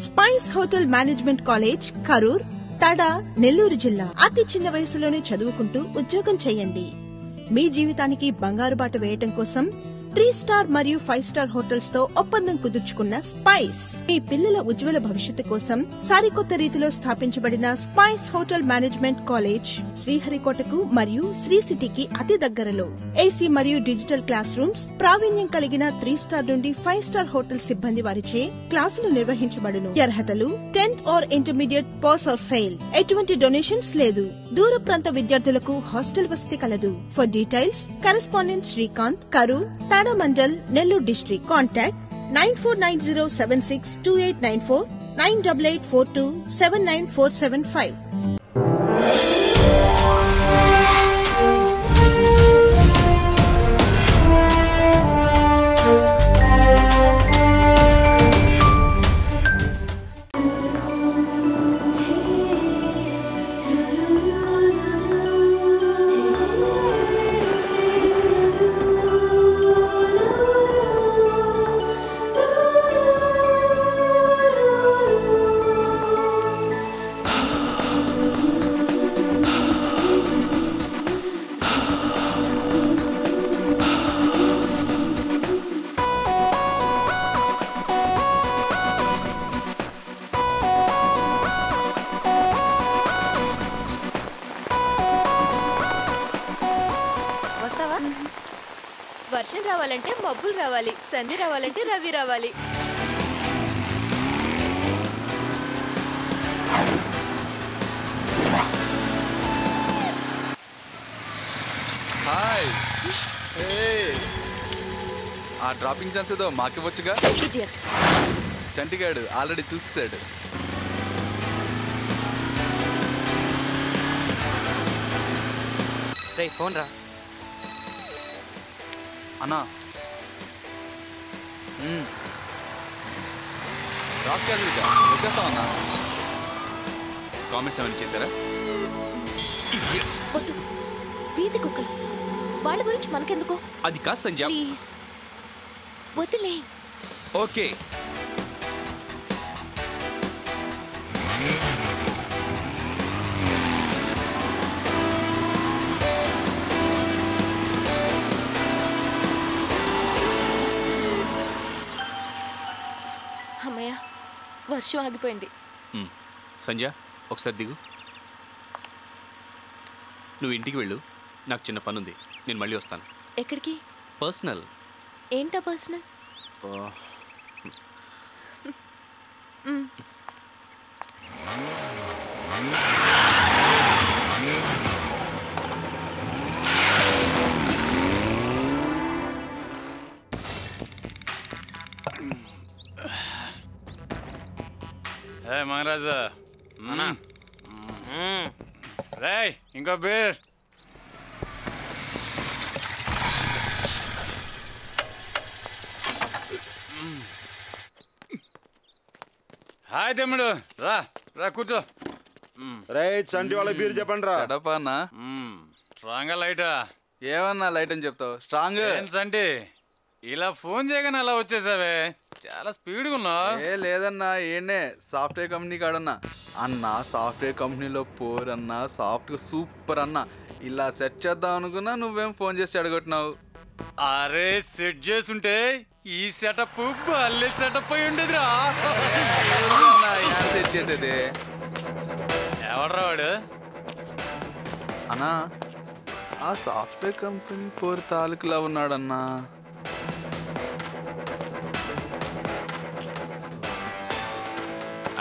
Spice hotel management college Karur Tada Nellore జిల్లా. అతి చిన్న వయసులోనే చదువుకుంటూ ఉద్యోగం చేయండి. మీ జీవితానికి బంగారు బాట వేయటం కోసం త్రీ స్టార్ మరియు ఫైవ్ స్టార్ హోటల్స్తో ఒప్పందం కుదుర్చుకున్న స్పైస్. మీ పిల్లల ఉజ్వల భవిష్యత్తు కోసం సరికొత్త రీతిలో స్థాపించబడిన స్పైస్ హోటల్ మేనేజ్మెంట్ కాలేజ్ శ్రీహరికోటకు మరియు శ్రీ సిటీకి అతి దగ్గరలో. ఏసీ మరియు డిజిటల్ క్లాస్ రూమ్స్ ప్రావీణ్యం కలిగిన త్రీ స్టార్ నుండి ఫైవ్ స్టార్ హోటల్ సిబ్బంది వారిచే క్లాసులు నిర్వహించబడును. అర్హతలు tenth or intermediate pass or fail ఎటువంటి డొనేషన్స్ లేదు. దూర ప్రాంత విద్యార్థులకు హాస్టల్ వసతి కలదు. For details correspondent Srikanth Karur Mandal, Nellore District. Contact 9490762894 9884279475. వర్షం రావాలంటే మబ్బులు రావాలి సంధి రావాలంటే రవి రావాలి. హాయ్. ఆ డ్రాపింగ్ ఛాన్స్ ఏదో మాకివ్వచ్చుగా? చంటిగాడు ఆల్రెడీ చూసాడు రే ఫోన్ రా. అన్నా. డ్రాప్ వచ్చేస్తాం అన్నా? కామెంట్స్ ఏమైనా చేశారా? వద్దు. వీధి కుక్కలు. వాళ్ళ గురించి మనకెందుకు? అది కాదు సంజయ్ వదిలే. ఓకే. వర్షం ఆగిపోయింది. సంజయ్ ఒకసారి దిగు. నువ్వు ఇంటికి వెళ్ళు. నాకు చిన్న పని ఉంది నేను మళ్ళీ వస్తాను. ఎక్కడికి? పర్సనల్. ఏంటా పర్సనల్? ఏ మహారాజా. రేయ్ ఇంకో బీర్. హాయ్ తమ్ముడు. రా రా కూర్చో. రే చంటి వాళ్ళ బీర్ చెప్పండి రా. కడప అన్నా. స్ట్రాంగ్ లైటా. ఏమన్నా లైట్ అని చెప్తావు? స్ట్రాంగ్. ఏం సంటి ఇలా ఫోన్ చేయగానే అలా వచ్చేసావే. చాలా స్పీడ్గా ఉన్నావు. ఏ లేదన్నా ఏండే సాఫ్ట్వేర్ కంపెనీ కాడన్నా. అన్న సాఫ్ట్వేర్ కంపెనీలో పోర్ అన్న సాఫ్ట్వేర్ సూపర్ అన్న. ఇలా సెట్ చేద్దాం అనుకున్నా నువ్వేం ఫోన్ చేసి అడగొట్టినావు. అరే సెట్ చేసుంటే ఈ సెటప్ భలే సెటప్ అయి ఉండేదిరా. సెట్ చేసేది? ఎవడరా వాడు? అన్నా ఆ సాఫ్ట్వేర్ కంపెనీ పోర్ తాలూకులా ఉన్నాడన్నా.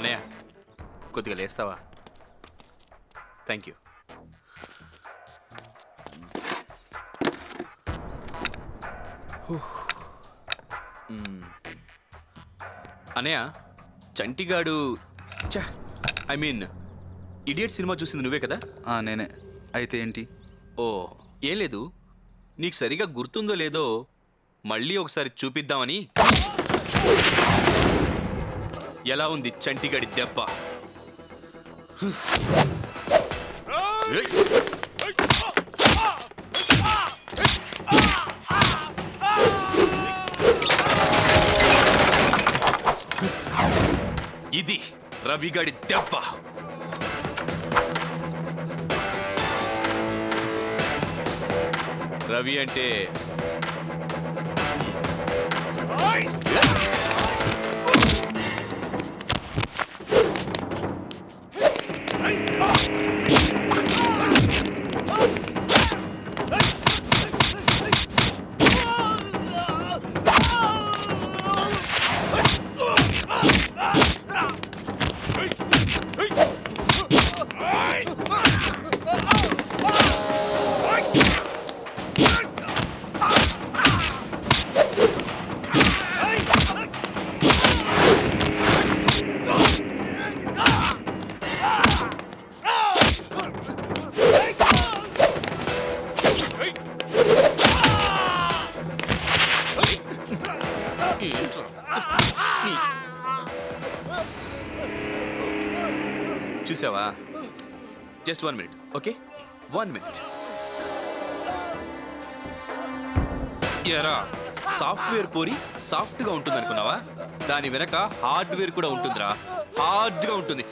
అనయ్య కొద్దిగా లేస్తావా? థ్యాంక్ యూ అనయ్య చంటిగాడు ఐ మీన్ ఇడియట్ సినిమా చూసింది నువ్వే కదా? నేనే. అయితే ఏంటి? ఓ ఏం లేదు. నీకు సరిగా గుర్తుందో లేదో మళ్ళీ ఒకసారి చూపిద్దామని. ఎలా ఉంది చంటిగడి దెబ్బ? ఇది రవిగడి దెబ్బ. రవి అంటే చూసావా? Just one minute okay one minute ఎరా సాఫ్ట్వేర్ పోరి సాఫ్ట్గా ఉంటుంది అనుకున్నావా దాని వెనక హార్డ్వేర్ కూడా ఉంటుందిరా. హార్డ్గా ఉంటుంది.